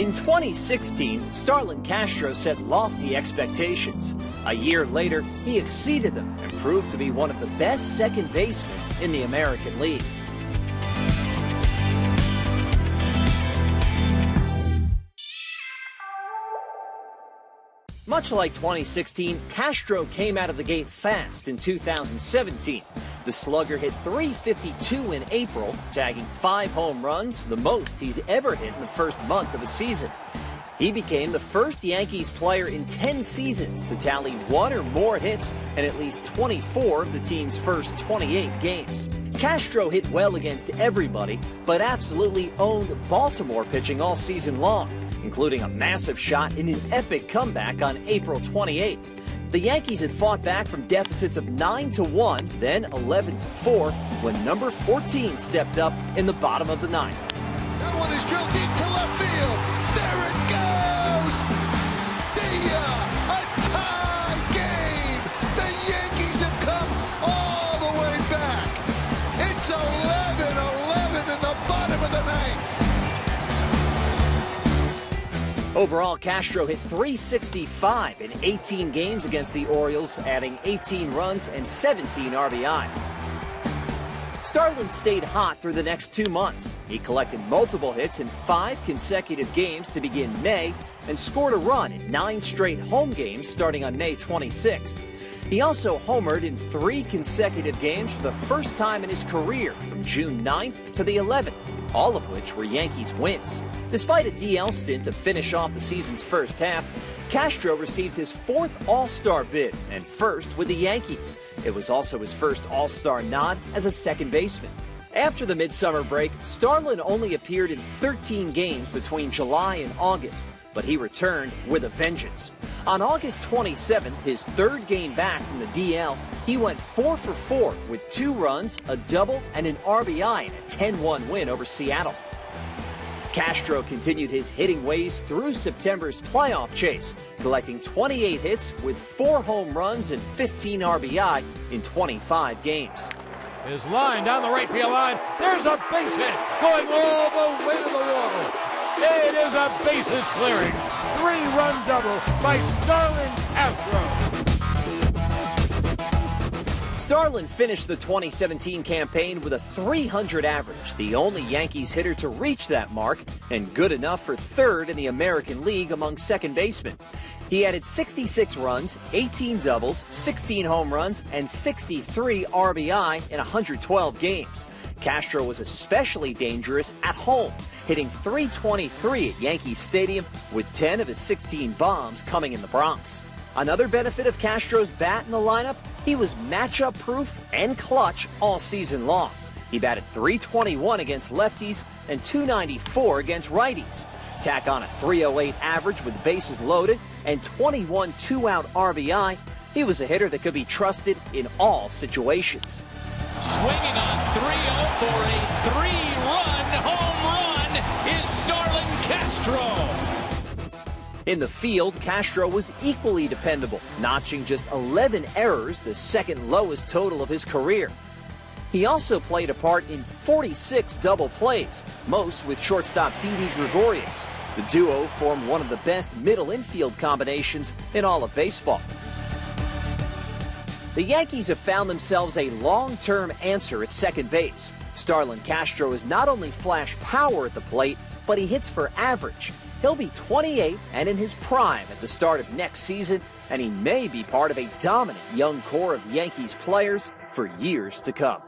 In 2016, Starlin Castro set lofty expectations. A year later, he exceeded them and proved to be one of the best second basemen in the American League. Much like 2016, Castro came out of the gate fast in 2017. The slugger hit 352 in April, tagging five home runs, the most he's ever hit in the first month of a season. He became the first Yankees player in 10 seasons to tally one or more hits in at least 24 of the team's first 28 games. Castro hit well against everybody, but absolutely owned Baltimore pitching all season long including a massive shot in an epic comeback on April 28th. The Yankees had fought back from deficits of 9 to 1, then 11 to 4, when number 14 stepped up in the bottom of the ninth. That one is drilled deep to left field. Overall, Castro hit 365 in 18 games against the Orioles, adding 18 runs and 17 RBI. Starlin stayed hot through the next two months. He collected multiple hits in five consecutive games to begin May and scored a run in nine straight home games starting on May 26th. He also homered in three consecutive games for the first time in his career from June 9th to the 11th, all of which were Yankees wins. Despite a DL stint to finish off the season's first half, Castro received his fourth All-Star bid and first with the Yankees. It was also his first All-Star nod as a second baseman. After the midsummer break, Starlin only appeared in 13 games between July and August, but he returned with a vengeance. On August 27th, his third game back from the DL, he went 4 for 4 with two runs, a double, and an RBI in a 10-1 win over Seattle. Castro continued his hitting ways through September's playoff chase, collecting 28 hits with four home runs and 15 RBI in 25 games. His line down the right field line. There's a base hit going all the way to the wall. It is a bases clearing. Three-run double by Starlin Castro. Starlin finished the 2017 campaign with a 300 average, the only Yankees hitter to reach that mark, and good enough for third in the American League among second basemen. He added 66 runs, 18 doubles, 16 home runs, and 63 RBI in 112 games. Castro was especially dangerous at home, hitting 323 at Yankee Stadium with 10 of his 16 bombs coming in the Bronx. Another benefit of Castro's bat in the lineup, he was matchup proof and clutch all season long. He batted 321 against lefties and 294 against righties. Tack on a 308 average with bases loaded and 21 two out RBI. He was a hitter that could be trusted in all situations. Swinging on 3 0 for a three run home run is Starlin Castro. In the field, Castro was equally dependable, notching just 11 errors, the second lowest total of his career. He also played a part in 46 double plays, most with shortstop Didi Gregorius. The duo formed one of the best middle infield combinations in all of baseball. The Yankees have found themselves a long-term answer at second base. Starlin Castro is not only flash power at the plate, but he hits for average. He'll be 28 and in his prime at the start of next season, and he may be part of a dominant young core of Yankees players for years to come.